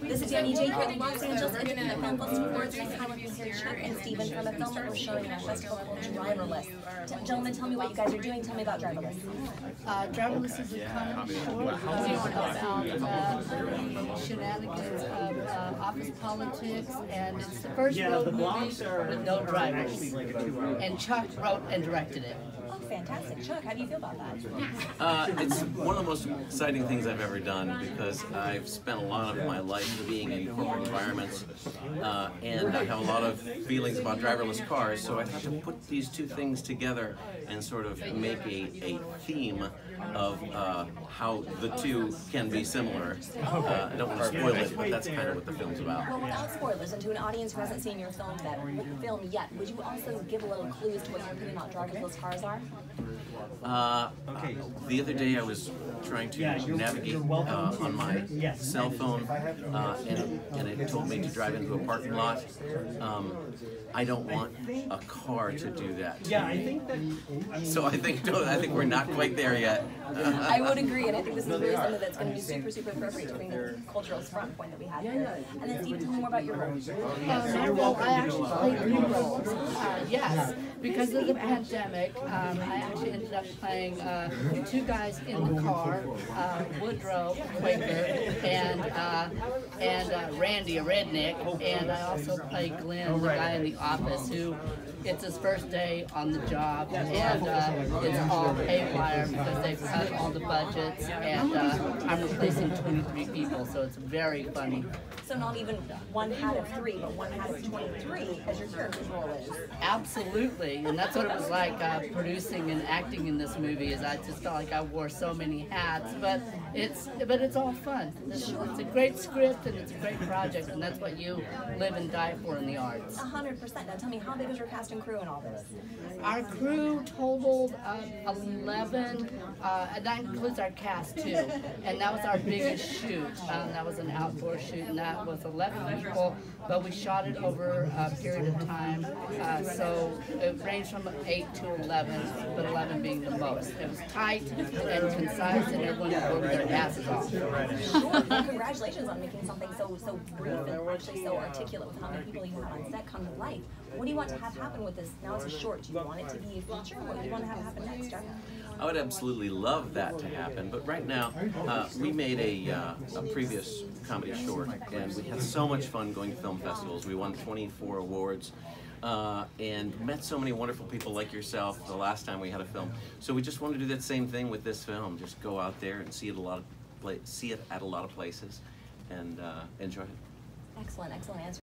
This is Danny J here in Los Angeles Independent Film Festival Awards. I'm kind of here Chuck and Stephen from a film that we're showing at a festival called Driverless. Gentlemen, tell me what you guys are doing. Tell me about Driverless. Uh, Driverless is a comedy short uh, about uh, shenanigans of uh, office politics, and it's the first road movie with no drivers. And Chuck wrote and directed it. Fantastic. Chuck, how do you feel about that? Uh, it's one of the most exciting things I've ever done because I've spent a lot of my life being in corporate environments uh, and I have a lot of feelings about driverless cars, so I had to put these two things together and sort of make a, a theme of uh, how the two can be similar. Uh, I don't want to spoil it, but that's kind of what the film's about. Well, without spoilers, and to an audience who hasn't seen your film, that, film yet, would you also give a little clue as to what your opinion about driverless cars are? Uh, the other day I was trying to navigate uh, on my cell phone uh, and, and it told me to drive into a parking lot. Um, I don't want a car to do that. Yeah, I think that. So I think no, I think we're not quite there yet. I would agree, and I think this is really something that's going to be super, super appropriate to bring the cultural front point that we have here. And then, Steve, tell me more about your role. Uh, my role, I actually played three roles. Uh, yes, because of the pandemic, um, I actually ended up playing uh, two guys in the car, uh, Woodrow Quaker and uh, and uh, Randy, a redneck, and I also played Glenn, the guy in the office who it's his first day on the job, and uh, it's all haywire because they've all the budgets, and uh, I'm replacing 23 people, so it's very funny. So not even one hat of three, but one hat of 23, as your character's role is. Absolutely, and that's what it was like uh, producing and acting in this movie. Is I just felt like I wore so many hats, but it's but it's all fun. It's, it's a great script and it's a great project, and that's what you live and die for in the arts. A hundred percent. Now tell me, how big is your cast and crew in all this? Our crew totaled um, 11, uh, and that includes our cast too. And that was our biggest shoot. Um, that was an outdoor shoot, and that was 11 people, but we shot it over a period of time. Uh, so it ranged from 8 to 11, but 11 being the most. It was tight and concise, and everyone worked their asses off. Sure. Well, congratulations on making something so so brief and actually so articulate with how many people you have on set come to life. What do you want to have happen with this? Now it's a short. Do you want it to be a feature? What do you want to have happen next, Jeff? I would absolutely love that to happen, but right now uh, we made a, uh, a previous comedy short, and we had so much fun going to film festivals. We won 24 awards. Uh, and met so many wonderful people like yourself the last time we had a film. So we just want to do that same thing with this film. Just go out there and see it a lot of see it at a lot of places, and uh, enjoy it. Excellent, excellent answer.